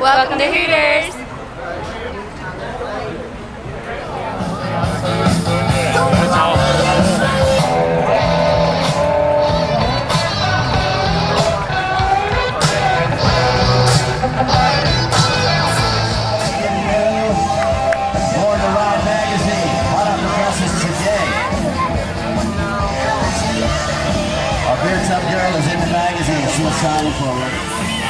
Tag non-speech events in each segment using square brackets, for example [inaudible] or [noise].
Welcome to Hooters. Born to today. Our beer tub girl is in the magazine. She'll sign it for us.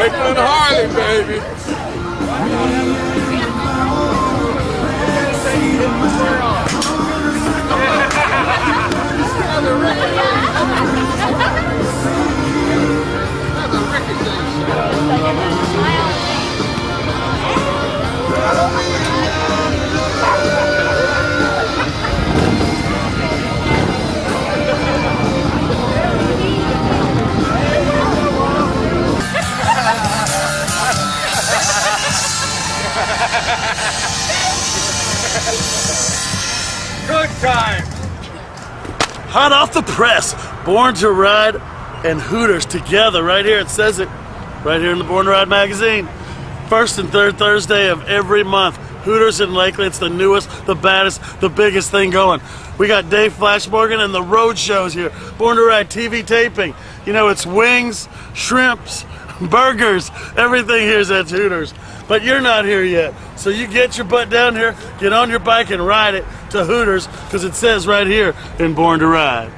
Lakeland Harley, baby. [laughs] Good time. Hot off the press, Born to Ride and Hooters together right here. It says it right here in the Born to Ride magazine. First and third Thursday of every month. Hooters in Lakeland. It's the newest, the baddest, the biggest thing going. We got Dave Flash Morgan and the road shows here. Born to Ride TV taping. You know, it's wings, shrimps, [laughs] burgers, everything here is at Hooters. But you're not here yet. So you get your butt down here, get on your bike and ride it to Hooters because it says right here in Born to Ride.